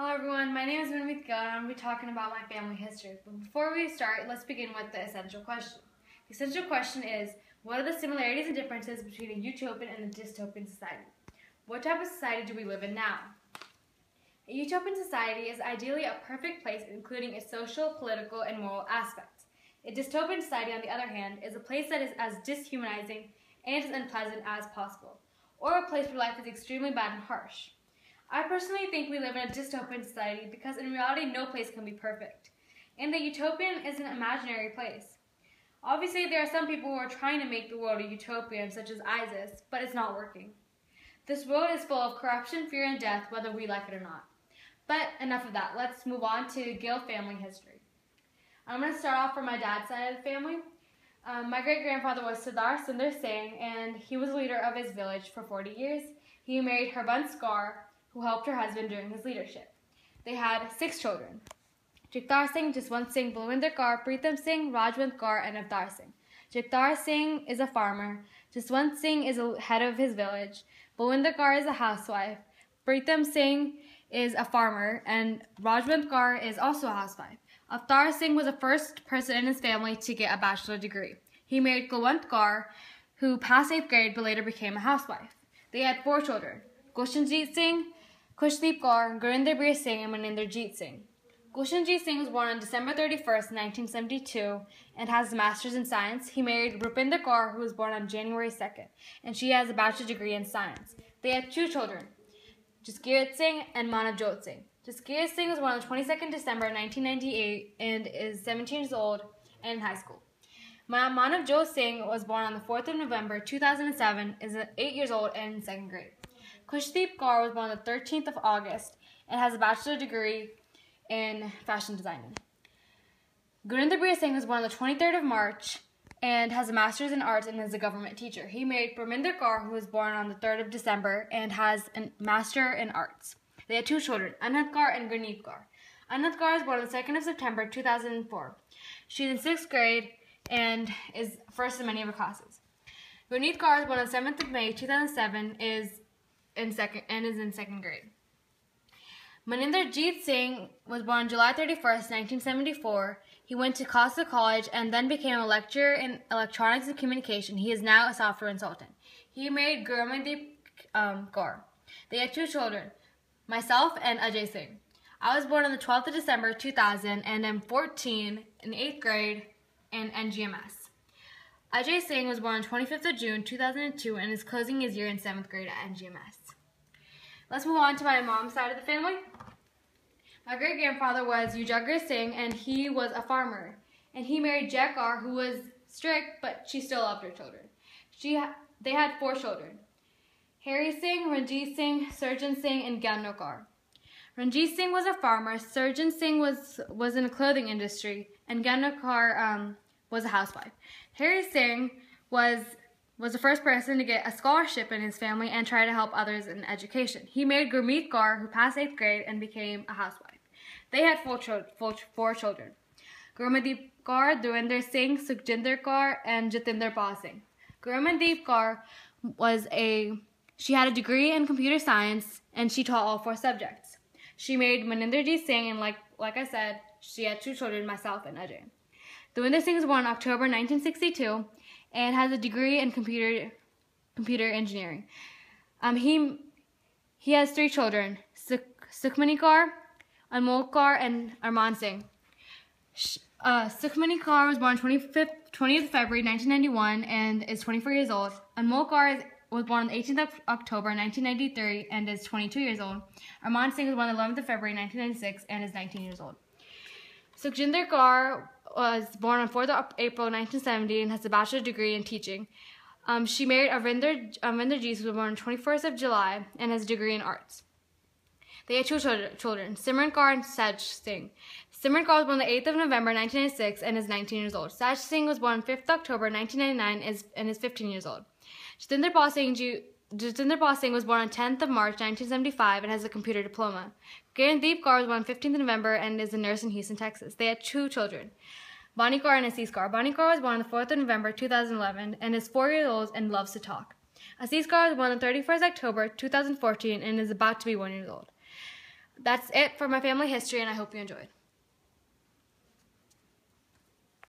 Hello everyone, my name is Manmeet Gill and I'm going to be talking about my family history. But before we start, let's begin with the essential question. The essential question is, what are the similarities and differences between a utopian and a dystopian society? What type of society do we live in now? A utopian society is ideally a perfect place including its social, political, and moral aspects. A dystopian society, on the other hand, is a place that is as dishumanizing and as unpleasant as possible, or a place where life is extremely bad and harsh. I personally think we live in a dystopian society because in reality no place can be perfect. And the utopian is an imaginary place. Obviously, there are some people who are trying to make the world a utopian, such as ISIS, but it's not working. This world is full of corruption, fear, and death, whether we like it or not. But enough of that. Let's move on to Gill family history. I'm going to start off from my dad's side of the family. Um, my great grandfather was Sardar Sundar Singh, and he was leader of his village for 40 years. He married Harbans who helped her husband during his leadership. They had six children Jagtar Singh, Jaswant Singh, Balwinder Kaur, Preetham Singh, Rajwant Kaur, and Avtar Singh. Jagtar Singh is a farmer. Jaswant Singh is a head of his village. Balwinder Kaur is a housewife. Preetham Singh is a farmer, and Rajwant Kaur is also a housewife. Avtar Singh was the first person in his family to get a bachelor degree. He married Kulwant Kaur, who passed eighth grade but later became a housewife. They had four children Gulshanjit Singh, Kushdeep Kaur, Gurinder Singh, and Maninderjeet Singh. Gulshanjit Singh was born on December 31st, 1972, and has a master's in science. He married Rupinder Kaur, who was born on January 2nd, and she has a bachelor's degree in science. They had two children, Jaskirat Singh and Manavjot Singh. Jaskirat Singh was born on 22nd December 1998 and is 17 years old and in high school. Manavjot Singh was born on the 4th of November 2007, is 8 years old and in second grade. Kushdeep Kaur was born on the 13th of August and has a bachelor degree in fashion designing. Gurinder Singh was born on the 23rd of March and has a master's in arts and is a government teacher. He married Parminder Kaur, who was born on the 3rd of December and has a master in arts. They had two children, Anat Kaur and Gurneet Kaur. Anat Kaur was born on the 2nd of September 2004. She's in 6th grade and is first in many of her classes. Gurneet Kaur was born on the 7th of May 2007 is in second and is in second grade. Maninderjeet Singh was born July 31st, 1974. He went to Costa College and then became a lecturer in electronics and communication. He is now a software consultant. He married Gurmandeep um, Kaur. They had two children, myself and Ajay Singh. I was born on the 12th of December 2000 and am 14 in 8th grade in NGMS. Ajay Singh was born on 25th of June 2002 and is closing his year in 7th grade at NGMS. Let's move on to my mom's side of the family. My great grandfather was Ujagar Singh and he was a farmer. And he married Jackar, who was strict, but she still loved her children. She ha they had four children Harry Singh, Ranjit Singh, Surjan Singh, and Gyanokar. Ranjit Singh was a farmer, Surjan Singh was, was in the clothing industry, and Gyanokar um, was a housewife. Harry Singh was was the first person to get a scholarship in his family and try to help others in education. He married Gurmeet Kaur, who passed 8th grade and became a housewife. They had four, cho four, four children. Gurmandeep Kaur, Dewinder Singh, Sukhjinder Kaur, and Jatinder Pal Singh. Gurmandeep Kaur was a, she had a degree in computer science and she taught all four subjects. She married Maninderjeet Singh and like, like I said, she had two children, myself and Ajay. Dewinder Singh was born October 1962 and has a degree in computer computer engineering. Um, he he has three children: Sukhmani Kaur, Anmol Kaur, and Arman Singh. Uh, Sukhmani Kaur was born 25th, 20th February 1991 and is 24 years old. Anmol Kaur is, was born on the 18th of October 1993 and is 22 years old. Arman Singh was born on 11th of February 1996 and is 19 years old. Sukhjinder Kaur was born on 4th of April 1970 and has a bachelor's degree in teaching. Um, she married Arvinder, Arvinder Jees, who was born on 21st of July and has a degree in arts. They had two children, Simran Kaur and Saj Singh. Simran Kaur was born on the 8th of November 1996 and is 19 years old. Saj Singh was born on 5th October 1999 and is 15 years old. Jatinder Pal Singh, Jatinder Singh was born on 10th of March 1975 and has a computer diploma. Garendeep Kaur was born on 15th November and is a nurse in Houston, Texas. They had two children, Bonnie Kaur and Assis Kaur. Bonnie Kaur was born on the 4th of November 2011 and is four years old and loves to talk. Assis Kaur was born on 31st October 2014 and is about to be one years old. that's it for my family history, and I hope you enjoyed.